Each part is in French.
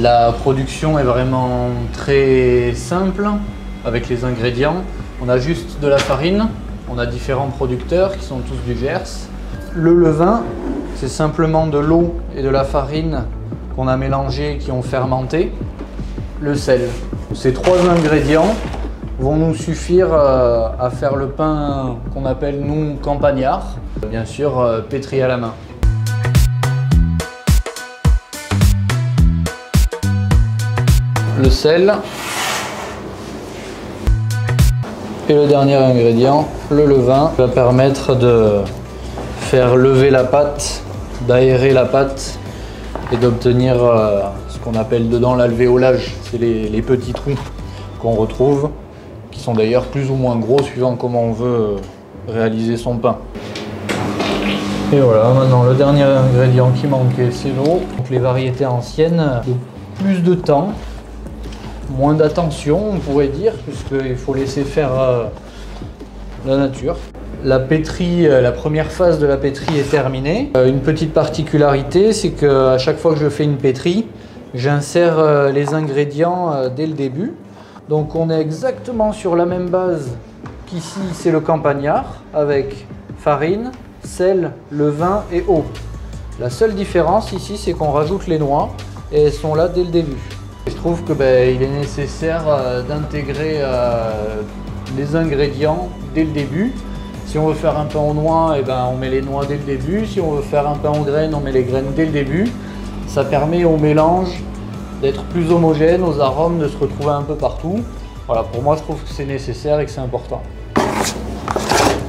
La production est vraiment très simple avec les ingrédients. On a juste de la farine, on a différents producteurs qui sont tous du. Le levain, c'est simplement de l'eau et de la farine qu'on a mélangé qui ont fermenté. Le sel. Ces trois ingrédients vont nous suffire euh, à faire le pain qu'on appelle nous campagnard, bien sûr euh, pétri à la main. Le sel. Et le dernier ingrédient, le levain, va permettre de faire lever la pâte, d'aérer la pâte et d'obtenir euh, ce qu'on appelle dedans l'alvéolage. C'est les petits trous qu'on retrouve qui sont d'ailleurs plus ou moins gros suivant comment on veut euh, réaliser son pain. Et voilà, maintenant le dernier ingrédient qui manquait, c'est l'eau. Donc les variétés anciennes, plus de temps, moins d'attention, on pourrait dire, puisqu'il faut laisser faire euh, la nature. La pétrie, euh, la première phase de la pétrie est terminée. Une petite particularité, c'est qu'à chaque fois que je fais une pétrie, j'insère les ingrédients dès le début. Donc on est exactement sur la même base qu'ici, c'est le campagnard avec farine, sel, levain et eau. La seule différence ici, c'est qu'on rajoute les noix et elles sont là dès le début. Je trouve que ben, est nécessaire euh, d'intégrer euh, les ingrédients dès le début. Si on veut faire un pain aux noix, eh ben, on met les noix dès le début. Si on veut faire un pain aux graines, on met les graines dès le début. Ça permet au mélange d'être plus homogène, aux arômes de se retrouver un peu partout. Voilà, pour moi, je trouve que c'est nécessaire et que c'est important.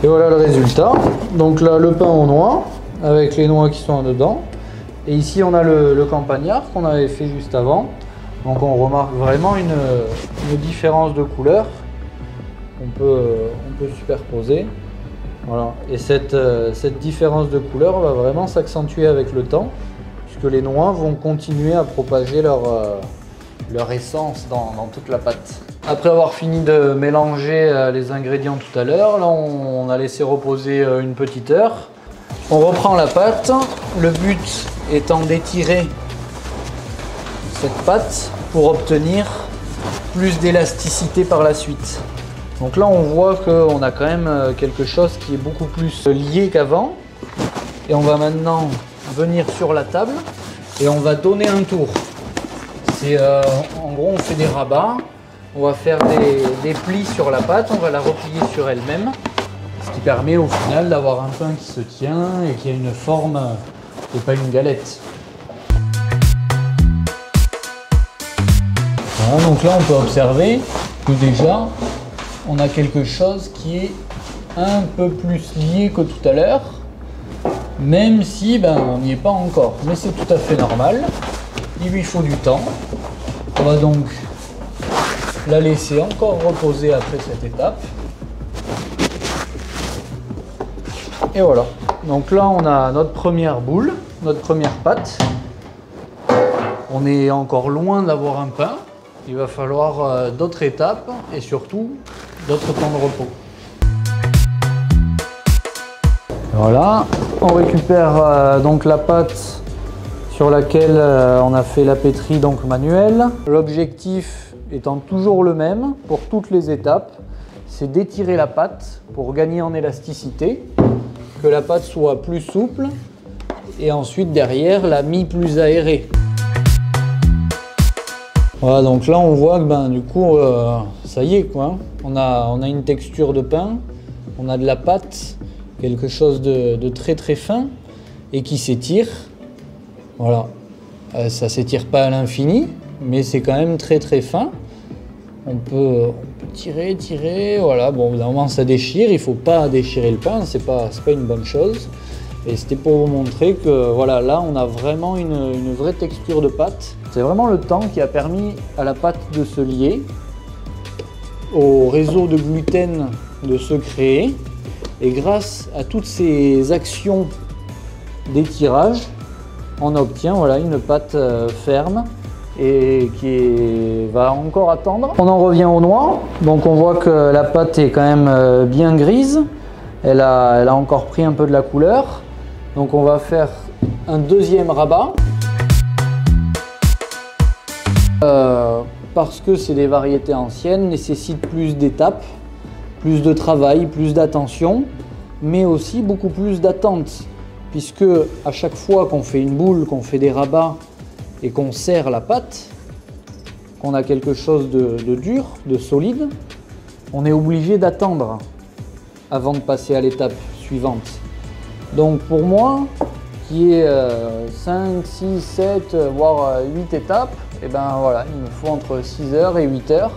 Et voilà le résultat. Donc là, le pain aux noix, avec les noix qui sont dedans. Et ici, on a le, campagnard qu'on avait fait juste avant. Donc on remarque vraiment une, différence de couleur. On peut, superposer. Et cette, cette différence de couleur va vraiment s'accentuer avec le temps que les noix vont continuer à propager leur, euh, essence dans, toute la pâte. Après avoir fini de mélanger euh, les ingrédients tout à l'heure, là on, a laissé reposer euh, une petite heure. On reprend la pâte, le but étant d'étirer cette pâte pour obtenir plus d'élasticité par la suite. Donc là on voit qu'on a quand même quelque chose qui est beaucoup plus lié qu'avant. Et on va maintenant venir sur la table et on va donner un tour. C'est euh, en gros on fait des rabats, on va faire des, plis sur la pâte, on va la replier sur elle-même, ce qui permet au final d'avoir un pain qui se tient et qui a une forme et pas une galette. Donc là on peut observer que déjà on a quelque chose qui est un peu plus lié que tout à l'heure même si ben, on n'y est pas encore. Mais c'est tout à fait normal. Il lui faut du temps. On va donc la laisser encore reposer après cette étape. Et voilà. Donc là, on a notre première boule, notre première pâte. On est encore loin d'avoir un pain. Il va falloir euh, d'autres étapes et surtout d'autres temps de repos. Voilà, on récupère euh, donc la pâte sur laquelle euh, on a fait la pétrie donc manuelle. L'objectif étant toujours le même pour toutes les étapes, c'est d'étirer la pâte pour gagner en élasticité, que la pâte soit plus souple et ensuite derrière la mie plus aérée. Voilà, donc là on voit que ben, du coup, euh, ça y est quoi. On a, une texture de pain, on a de la pâte, quelque chose de, très très fin et qui s'étire. Voilà, euh, ça s'étire pas à l'infini, mais c'est quand même très très fin. On peut, tirer, tirer, voilà. Bon, au moment ça déchire, il faut pas déchirer le pain, c'est pas, pas une bonne chose. Et c'était pour vous montrer que voilà, là on a vraiment une, une vraie texture de pâte. C'est vraiment le temps qui a permis à la pâte de se lier, au réseau de gluten de se créer et grâce à toutes ces actions d'étirage, on obtient voilà, une pâte euh, ferme et qui va encore attendre. On en revient aux noix. Donc on voit que la pâte est quand même euh, bien grise. Elle a, elle a encore pris un peu de la couleur. Donc on va faire un deuxième rabat. Euh, parce que c'est des variétés anciennes, nécessitent plus d'étapes, plus de travail, plus d'attention, mais aussi beaucoup plus d'attente. Puisque à chaque fois qu'on fait une boule, qu'on fait des rabats et qu'on serre la pâte, qu'on a quelque chose de, de dur, de solide, on est obligé d'attendre avant de passer à l'étape suivante. Donc pour moi, qui est 5, 6, 7, voire 8 étapes, et ben il me faut entre 6 heures et 8 heures.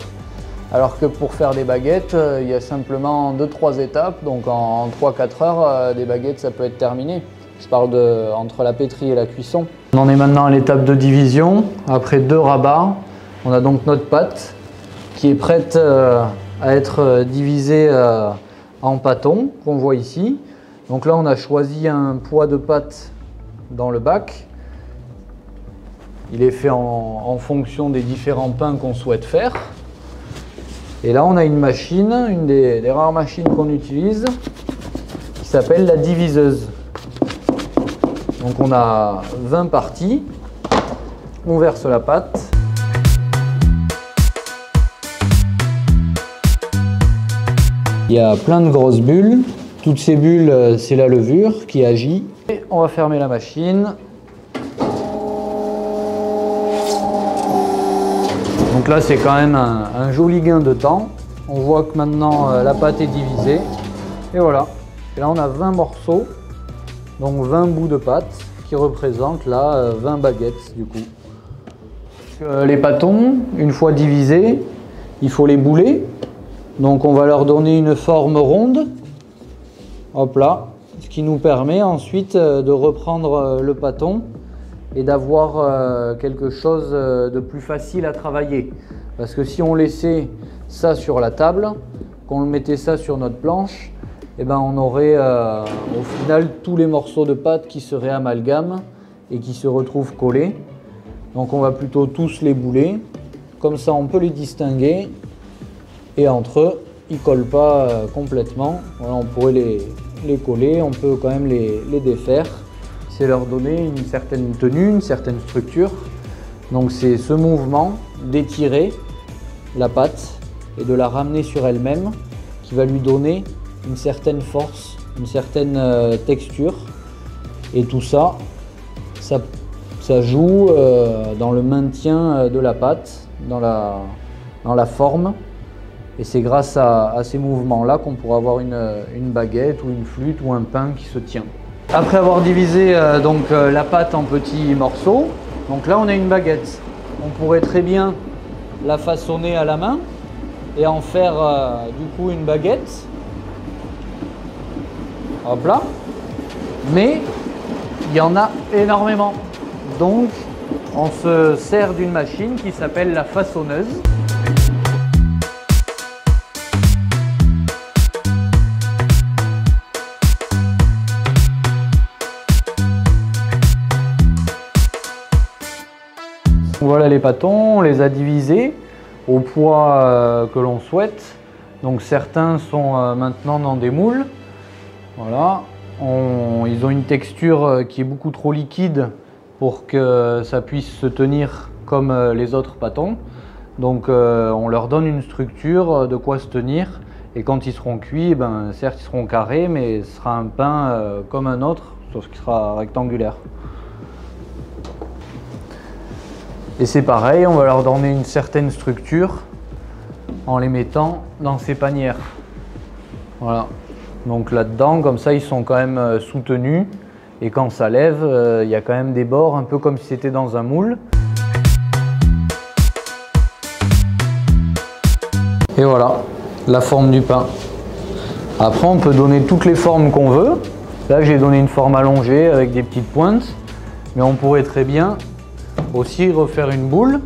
Alors que pour faire des baguettes, euh, il y a simplement 2-3 étapes, donc en 3-4 heures, euh, des baguettes ça peut être terminé. Je parle entre la pétrie et la cuisson. On en est maintenant à l'étape de division. Après deux rabats, on a donc notre pâte qui est prête euh, à être divisée en pâtons qu'on voit ici. Donc là, on a choisi un poids de pâte dans le bac. Il est fait en, fonction des différents pains qu'on souhaite faire. Et là, on a une machine, une des, rares machines qu'on utilise, qui s'appelle la diviseuse. Donc on a 20 parties. On verse la pâte. Il y a plein de grosses bulles. Toutes ces bulles, euh, c'est la levure qui agit. Et on va fermer la machine. Donc là, c'est quand même un, joli gain de temps. On voit que maintenant, euh, la pâte est divisée. Et voilà. Et là, on a 20 morceaux, donc 20 bouts de pâte qui représentent là 20 euh, baguettes du coup. les pâtons, une fois divisés, il faut les bouler. Donc on va leur donner une forme ronde Hop là. Ce qui nous permet ensuite euh, de reprendre euh, le pâton et d'avoir euh, quelque chose de plus facile à travailler. Parce que si on laissait ça sur la table, qu'on mettait ça sur notre planche, eh ben on aurait au final tous les morceaux de pâte qui seraient amalgames et qui se retrouvent collés. Donc on va plutôt tous les bouler. Comme ça on peut les distinguer et entre eux ils collent pas complètement. on pourrait les, les coller, on peut quand même les, défaire. C'est leur donner une certaine tenue, une certaine structure. Donc c'est ce mouvement d'étirer la pâte et de la ramener sur elle-même qui va lui donner une certaine force, une certaine euh, texture. Et tout ça, ça, joue euh, dans le maintien euh, de la pâte, dans la, dans la forme et c'est grâce à, ces mouvements-là qu'on pourra avoir une, baguette ou une flûte ou un pain qui se tient. Après avoir divisé euh, donc, euh, la pâte en petits morceaux, donc là on a une baguette. On pourrait très bien la façonner à la main et en faire euh, du coup une baguette. Hop là. Mais il y en a énormément. Donc on se sert d'une machine qui s'appelle la façonneuse. Voilà les pâtons, on les a divisés au poids euh, que l'on souhaite. Donc certains sont euh, maintenant dans des moules. Voilà. ils ont une texture euh, qui est beaucoup trop liquide pour que ça puisse se tenir comme les autres pâtons. Donc on leur donne une structure de quoi se tenir. Et quand ils seront cuits, eh ben, certes ils seront carrés, mais ce sera un pain comme un autre, sauf qu'il sera rectangulaire. Et c'est pareil, on va leur donner une certaine structure en les mettant dans ces panières. Voilà. Donc là-dedans, comme ça, ils sont quand même euh, soutenus. Et quand ça lève, euh, il y a quand même des bords, un peu comme si c'était dans un moule. Et voilà, la forme du pain. Après, on peut donner toutes les formes qu'on veut. Là, j'ai donné une forme allongée avec des petites pointes. Mais on pourrait très bien aussi refaire une boule,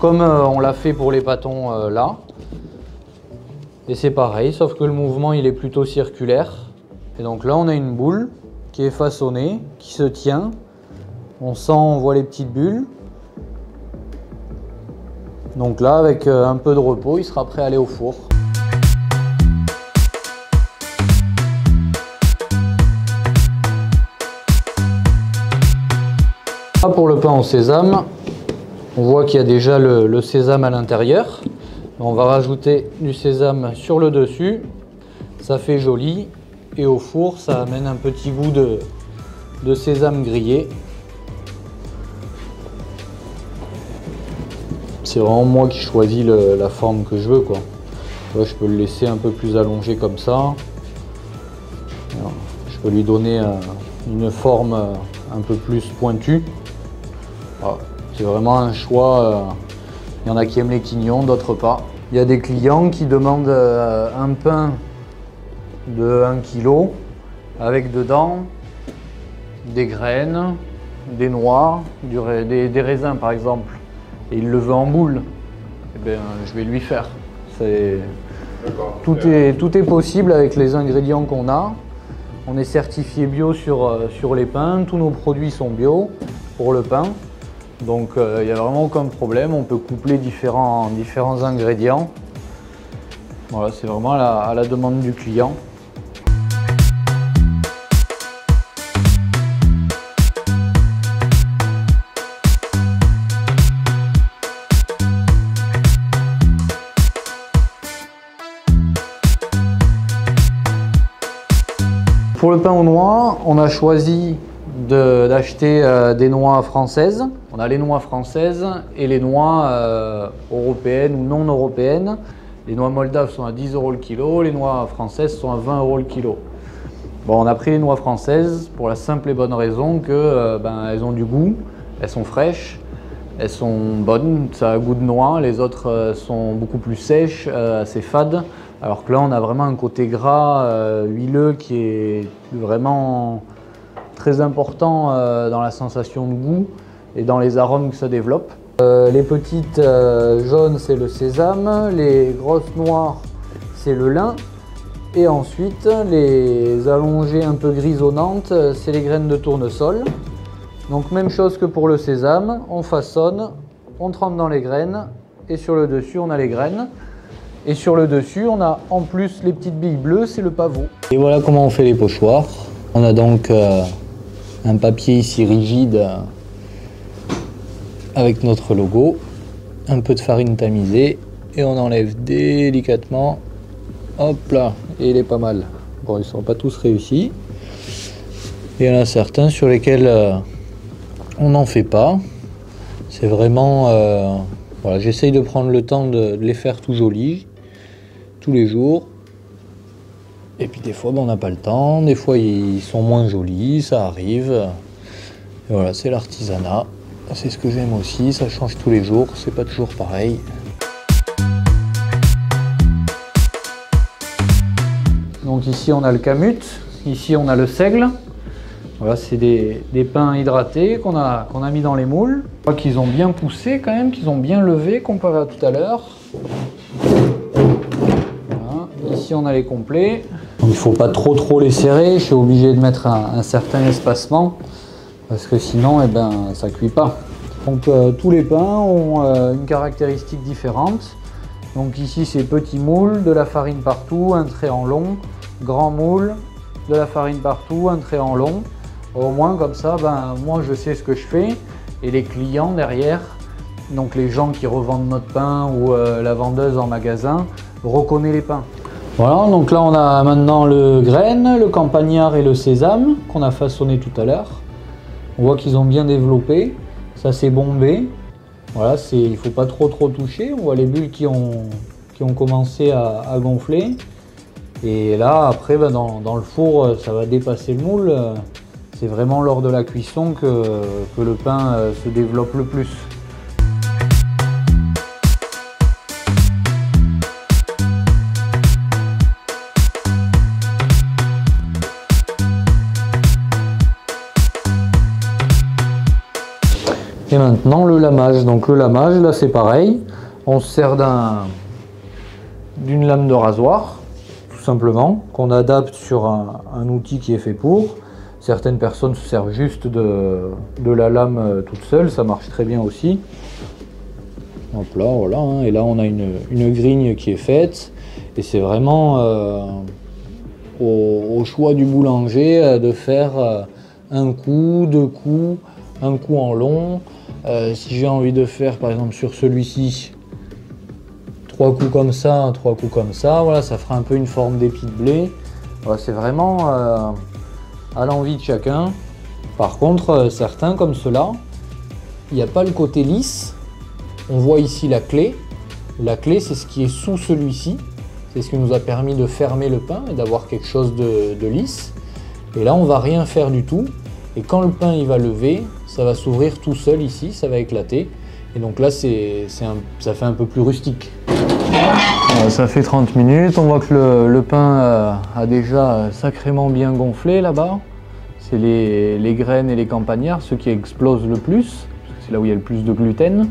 comme euh, on l'a fait pour les pâtons euh, là. Et c'est pareil, sauf que le mouvement il est plutôt circulaire. Et donc là on a une boule qui est façonnée, qui se tient. On sent, on voit les petites bulles. Donc là, avec euh, un peu de repos, il sera prêt à aller au four. Pour le sésame, On voit qu'il y a déjà le, sésame à l'intérieur. On va rajouter du sésame sur le dessus. Ça fait joli. Et au four, ça amène un petit goût de, sésame grillé. C'est vraiment moi qui choisis la forme que je veux. Quoi. Je peux le laisser un peu plus allongé comme ça. Je peux lui donner une forme un peu plus pointue. C'est vraiment un choix. euh, Il y en a qui aiment les quignons, d'autres pas. Il y a des clients qui demandent euh, un pain de 1 kg avec dedans des graines, des noix, des, raisins par exemple. Et il le veut en boule. Eh bien, je vais lui faire. Tout est, tout est possible avec les ingrédients qu'on a. On est certifié bio sur, euh, sur les pains. Tous nos produits sont bio pour le pain. Donc euh, il n'y a vraiment aucun problème. On peut coupler différents, ingrédients. Voilà, c'est vraiment à la, demande du client. Pour le pain aux noix, on a choisi d'acheter euh, des noix françaises. On a les noix françaises et les noix euh, européennes ou non européennes. Les noix moldaves sont à 10 euros le kilo, les noix françaises sont à 20 euros le kilo. Bon, on a pris les noix françaises pour la simple et bonne raison que euh, ben, elles ont du goût, elles sont fraîches, elles sont bonnes, ça a goût de noix. Les autres sont beaucoup plus sèches, assez fades. Alors que là, on a vraiment un côté gras, huileux qui est vraiment très important euh, dans la sensation de goût et dans les arômes que ça développe. Euh, les petites euh, jaunes, c'est le sésame. Les grosses noires, c'est le lin. Et ensuite, les allongées un peu grisonnantes, c'est les graines de tournesol. Donc même chose que pour le sésame, on façonne, on trempe dans les graines et sur le dessus, on a les graines. Et sur le dessus, on a en plus les petites billes bleues, c'est le pavot. Et voilà comment on fait les pochoirs. On a donc un papier ici rigide euh, avec notre logo, un peu de farine tamisée et on enlève délicatement. Hop là, et il est pas mal. Bon, ils sont pas tous réussis. Il y en a certains sur lesquels euh, on n'en fait pas. C'est vraiment. euh, voilà, j'essaye de prendre le temps de les faire tout jolis, tous les jours. Et puis des fois, ben, on n'a pas le temps, des fois ils sont moins jolis, ça arrive. Et voilà, c'est l'artisanat. C'est ce que j'aime aussi, ça change tous les jours, c'est pas toujours pareil. Donc ici on a le camut, ici on a le seigle. Voilà, c'est des, pains hydratés qu'on a, a mis dans les moules. On voit qu'ils ont bien poussé quand même, qu'ils ont bien levé comparé à tout à l'heure. Ici on a les complets. Il ne faut pas trop trop les serrer, je suis obligé de mettre un, certain espacement parce que sinon eh ben, ça cuit pas. Donc euh, tous les pains ont euh, une caractéristique différente. Donc ici c'est petit moule, de la farine partout, un trait en long, grand moule, de la farine partout, un trait en long. Au moins comme ça, ben, moi je sais ce que je fais et les clients derrière, donc les gens qui revendent notre pain ou euh, la vendeuse en magasin, reconnaît les pains. Voilà, donc là on a maintenant le graine, le campagnard et le sésame qu'on a façonné tout à l'heure. On voit qu'ils ont bien développé, ça s'est bombé. Voilà, il ne faut pas trop trop toucher. On voit les bulles qui ont, commencé à, gonfler. Et là, après, ben, dans, le four, ça va dépasser le moule. C'est vraiment lors de la cuisson que, que le pain euh, se développe le plus. Et maintenant le lamage. Donc le lamage, là c'est pareil. On se sert d'un d'une lame de rasoir, tout simplement, qu'on adapte sur un, outil qui est fait pour. Certaines personnes se servent juste de, de la lame euh, toute seule, ça marche très bien aussi. Hop là, voilà. hein. Et là on a une, une grigne qui est faite. Et c'est vraiment euh, au, au choix du boulanger euh, de faire un coup, deux coups, un coup en long. Euh, si j'ai envie de faire par exemple sur celui-ci, trois coups comme ça, trois coups comme ça, voilà, ça fera un peu une forme d'épi de blé. c'est vraiment euh, à l'envie de chacun. Par contre, euh, certains comme cela, il n'y a pas le côté lisse. On voit ici la clé. La clé, c'est ce qui est sous celui-ci. C'est ce qui nous a permis de fermer le pain et d'avoir quelque chose de, lisse. Et là, on va rien faire du tout. Et quand le pain il va lever, ça va s'ouvrir tout seul ici, ça va éclater. Et donc là, c'est, ça fait un peu plus rustique. Euh, ça fait 30 minutes, on voit que le, pain a déjà sacrément bien gonflé là-bas. C'est les, graines et les campagnards, ceux qui explosent le plus, c'est là où il y a le plus de gluten.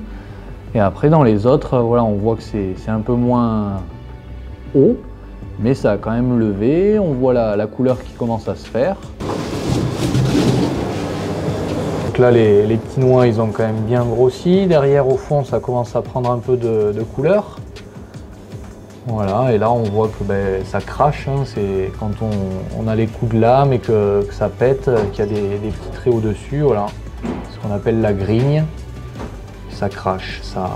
Et après dans les autres, voilà, on voit que c'est un peu moins haut, mais ça a quand même levé, on voit la, couleur qui commence à se faire. Donc là les, petits noix ils ont quand même bien grossi, derrière au fond ça commence à prendre un peu de couleur. Voilà, et là on voit que ben, ça crache, hein. c'est quand on, a les coups de lame et que, ça pète, qu'il y a des, petits traits au-dessus, voilà. Ce qu'on appelle la grigne. Ça crache, ça,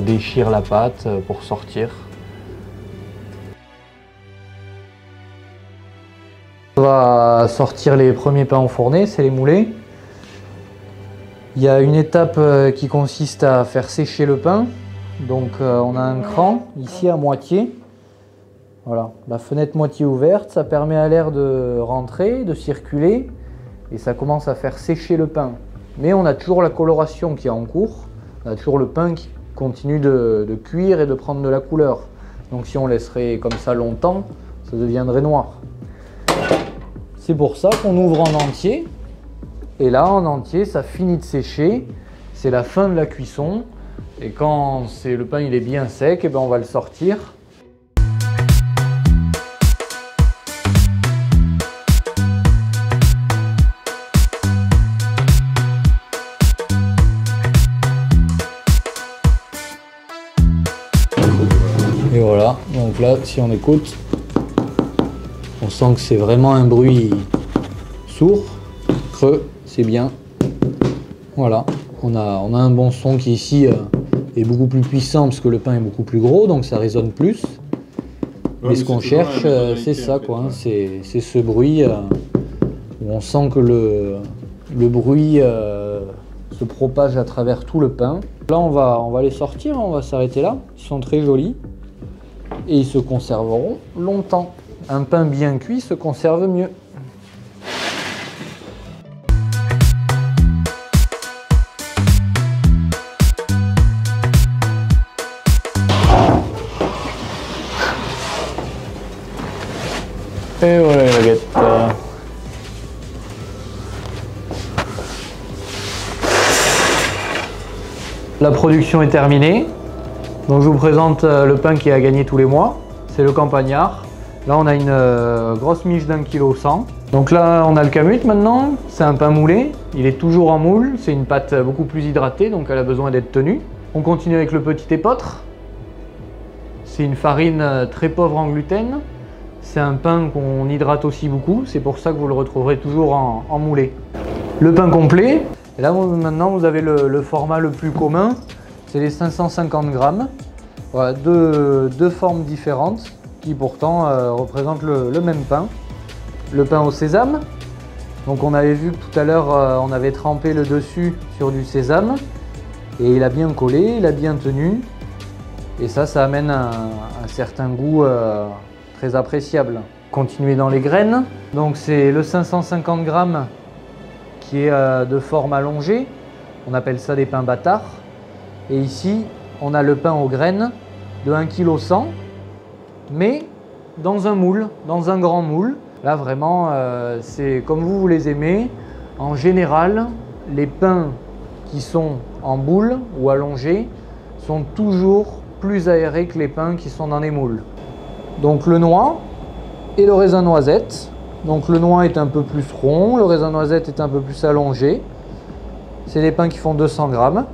déchire la pâte pour sortir. On va sortir les premiers pains enfournés, c'est les moulés. Il y a une étape euh, qui consiste à faire sécher le pain. Donc euh, on a un cran ici à moitié. Voilà, la fenêtre moitié ouverte, ça permet à l'air de rentrer, de circuler et ça commence à faire sécher le pain. Mais on a toujours la coloration qui est en cours, on a toujours le pain qui continue de, de cuire et de prendre de la couleur. Donc si on laisserait comme ça longtemps, ça deviendrait noir. C'est pour ça qu'on ouvre en entier. Et là, en entier, ça finit de sécher. C'est la fin de la cuisson. Et quand le pain il est bien sec, et eh ben on va le sortir. Et voilà, donc là si on écoute, on sent que c'est vraiment un bruit sourd, creux, c'est bien. Voilà, on a, on a un bon son qui ici... Euh, est beaucoup plus puissant parce que le pain est beaucoup plus gros, donc ça résonne plus. mais ce qu'on cherche, euh, c'est ça, quoi. Hein, c'est ce bruit euh, où on sent que le, le bruit se propage à travers tout le pain. Là, on va, on va les sortir, on va s'arrêter là. Ils sont très jolis et ils se conserveront longtemps. Un pain bien cuit se conserve mieux. La production est terminée. Donc je vous présente euh, le pain qui a gagné tous les mois. C'est le campagnard. Là on a une euh, grosse miche d'un kilo cent. Donc là on a le camut maintenant. C'est un pain moulé. Il est toujours en moule. C'est une pâte beaucoup plus hydratée donc elle a besoin d'être tenue. On continue avec le petit épeautre. C'est une farine euh, très pauvre en gluten. C'est un pain qu'on hydrate aussi beaucoup, c'est pour ça que vous le retrouverez toujours en, moulé. Le pain complet, et là maintenant vous avez le, format le plus commun, c'est les 550 grammes. Voilà, deux, formes différentes qui pourtant euh, représentent le, même pain. Le pain au sésame, donc on avait vu que tout à l'heure euh, on avait trempé le dessus sur du sésame et il a bien collé, il a bien tenu et ça, ça amène un, certain goût euh, très appréciable. Continuer dans les graines. Donc c'est le 550 grammes qui est euh, de forme allongée. On appelle ça des pains bâtards. Et ici, on a le pain aux graines de 1 kg 100, mais dans un moule, dans un grand moule. Là vraiment, euh, c'est comme vous, vous les aimez. En général, les pains qui sont en boule ou allongés sont toujours plus aérés que les pains qui sont dans les moules. Donc le noix et le raisin noisette. Donc le noix est un peu plus rond, le raisin noisette est un peu plus allongé. C'est des pains qui font 200 grammes.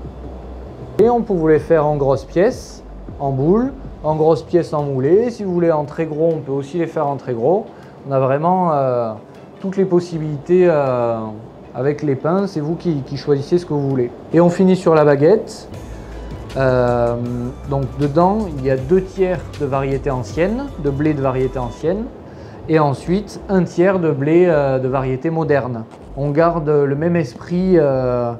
Et on peut vous les faire en grosses pièces, en boule, en grosses pièces en moulé. Si vous voulez en très gros, on peut aussi les faire en très gros. On a vraiment euh, toutes les possibilités euh, avec les pains, c'est vous qui, choisissez ce que vous voulez. Et on finit sur la baguette. Euh, donc dedans, il y a deux tiers de variété ancienne, de blé de variété ancienne, et ensuite un tiers de blé euh, de variété moderne. On garde le même esprit euh,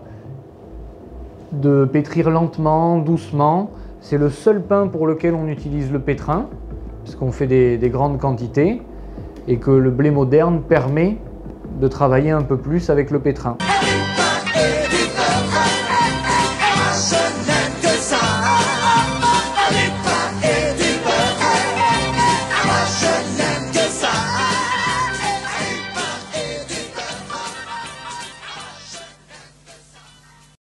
de pétrir lentement, doucement. C'est le seul pain pour lequel on utilise le pétrin, parce qu'on fait des, des grandes quantités, et que le blé moderne permet de travailler un peu plus avec le pétrin.